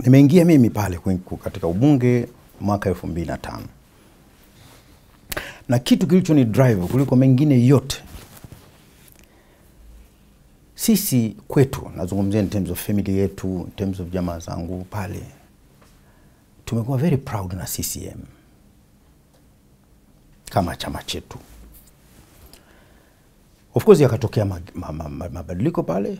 nimeingia mimi pale katika ubunge mwaka elfu mbili na tano. Na kitu kilicho ni drive kuliko mengine yote sisi kwetu nazungumzia in terms of family yetu in terms of jamaa zangu pale tumekuwa very proud na ccm kama chama chetu. Of course yakatokea mabadiliko ma, ma, ma, pale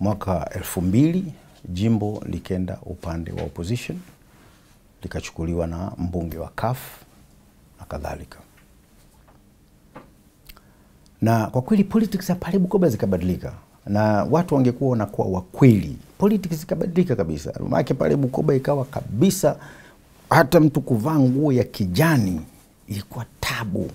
mwaka elfu mbili jimbo likenda upande wa opposition likachukuliwa na mbunge wa CUF na kadhalika na kwa kweli politics ya pale Bukoba zikabadilika na watu wangekuwa wanakuwa wakweli, politics zikabadilika kabisa. Maana pale Bukoba ikawa kabisa, hata mtu kuvaa nguo ya kijani ilikuwa tabu.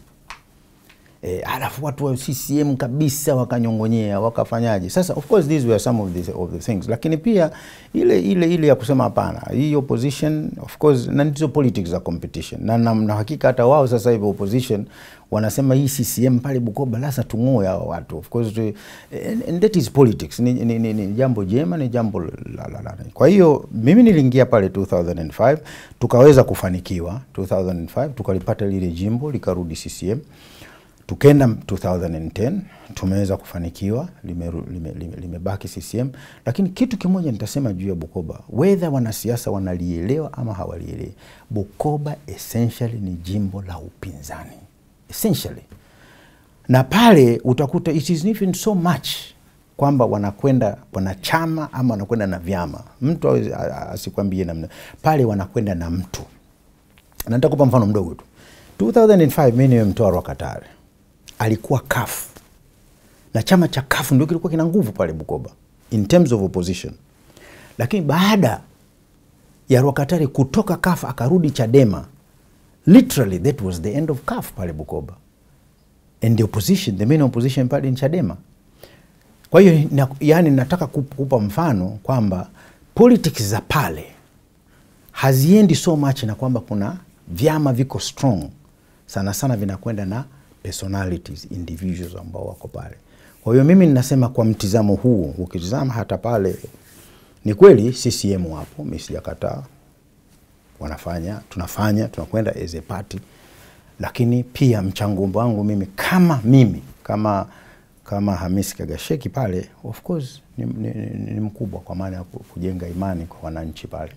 E, alafu watu wa CCM kabisa wakanyongonyea wakafanyaje. Sasa of course these were some of the, of the things, lakini pia ile ile ile ya kusema hapana, hii opposition of course, na ndizo politics za competition. Na, na, na hakika hata wao sasa hivi opposition wanasema hii CCM pale Bukoba lasa tung'oe hao watu. Of course to, and, that is politics. Ni, ni, ni, ni jambo jema ni jambo la, la, la. Kwa hiyo mimi niliingia pale 2005 tukaweza kufanikiwa 2005 tukalipata lile jimbo likarudi CCM tukenda 2010 tumeweza kufanikiwa limebaki lime, lime, lime CCM, lakini kitu kimoja nitasema juu ya Bukoba, wedha wanasiasa wanalielewa ama hawalielewi, Bukoba essentially ni jimbo la upinzani. Essentially, na pale utakuta it is even so much kwamba wanakwenda wanachama ama wanakwenda na vyama, mtu asikwambie namna. Pale, wanakwenda na mtu, na nitakupa mfano mdogo tu. 2005 mimi nimemtoa Rwakatare alikuwa kafu na chama cha kafu ndio kilikuwa kina nguvu pale Bukoba in terms of opposition, lakini baada ya Rwakatare kutoka kafu akarudi Chadema, literally that was the end of kafu pale Bukoba. And the opposition, the main opposition pale ni Chadema. Kwa hiyo na, yani nataka kupa mfano kwamba politics za pale haziendi so much na kwamba kuna vyama viko strong sana sana, vinakwenda na personalities individuals ambao wako pale. Kwa hiyo mimi ninasema kwa mtizamo huo, ukitizama hata pale ni kweli CCM wapo, mimi sijakataa, wanafanya tunafanya tunakwenda as a party, lakini pia mchango wangu mimi kama mimi kama kama Hamisi Kagasheki pale of course ni, ni, ni, ni mkubwa kwa maana ya kujenga imani kwa wananchi pale.